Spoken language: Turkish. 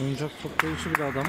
Oyuncak toplayıcı bir adam.